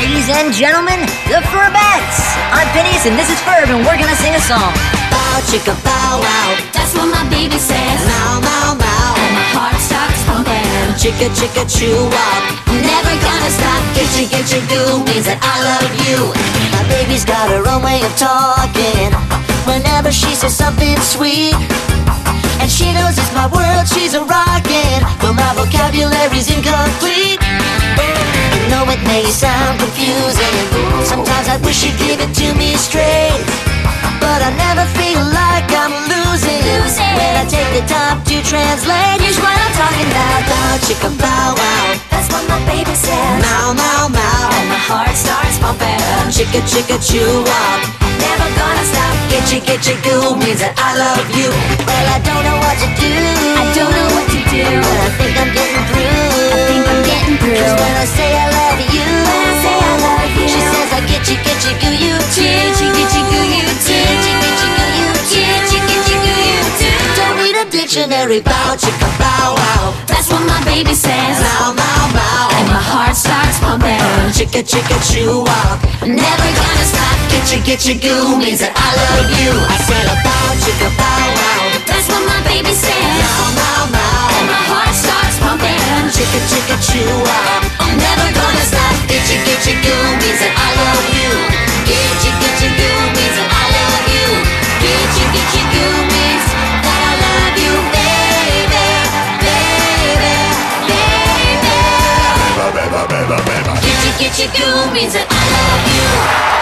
and gentlemen, the Ferbettes. I'm Phineas and this is Ferb, and we're gonna sing a song. Bow chicka bow wow. That's what my baby says. Mow mow mow. And my heart starts pumping. Chicka chicka chew up. Never gonna stop. Gitchee gitchee goo means that I love you. My baby's got her own way of talking. Whenever she says something sweet. And she knows it's my world, she's a rockin'. May sound confusing. Sometimes I wish you'd give it to me straight. But I never feel like I'm losing. Losing. When I take the time to translate, here's what I'm talking about. Bow chicka bow wow. That's what my baby says. Mow mow mow. And my heart starts pumping. Chicka chicka chew up. Never gonna stop. Gitchee gitchee goo means that I love you. Well, I don't know what to do. I don't dictionary. Bow chicka bow wow. That's what my baby says. Mow mow mow. And my heart starts pumping. Chicka chicka chew up. Never gonna stop. Gitchee gitchee goo means that I love you. I said a bow chicka bow wow. That's what my baby says. Mow mow mow. And my heart starts pumping. Chicka chicka chew up. I'm never gonna stop. Gitchee gitchee goo means that baby, baby. Gitchee gitchee goo means that I love you.